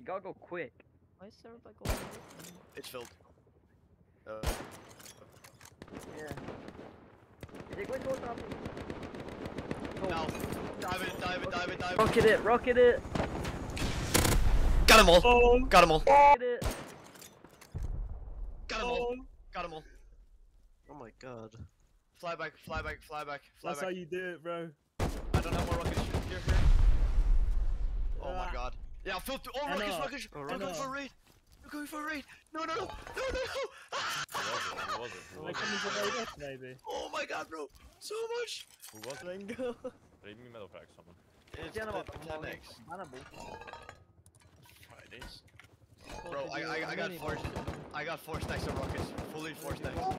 You gotta go quick. Why is everybody going? It's filled. Uh, Yeah. Is it going towards me? now. Dive it, dive it, dive it, dive it. Rocket it, rocket it, Got them all. Oh, Got them all. rocket. Got them all. oh. Got them all. Oh my god. Fly back, fly back, fly back, fly That's back. how you do it, bro. I don't have more rockets here. here. Oh my Ah. god. Yeah, fill two. Oh, rockets, Anna. rockets. We're going for a raid. We're going for a raid. No, no, no, no, no, no. Who was it? Who was it? Who Like was coming it? to raid maybe. Oh my god, bro. So much. Who was it? Ringo. Read me metal pack, someone. It's Get him the up, I'm 10x. Hannibal. Fridays. Bro, I, I, I got four. I got four stacks of rockets. Fully four stacks.